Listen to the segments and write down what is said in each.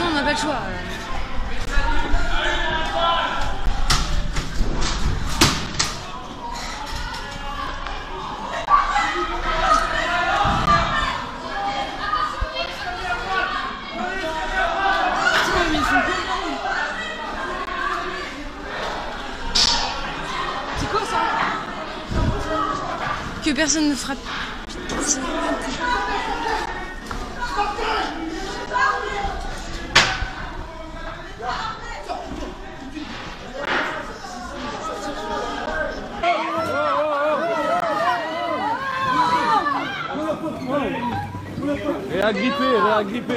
façon, on n'a pas le choix. C'est quoi ça? Que personne ne frappe. Réagrippé, réagrippé.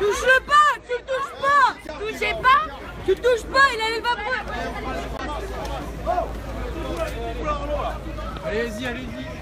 Touche-le pas Tu touches pas Touchez pas Tu touches pas, il a le vapeur Allez-y, allez-y.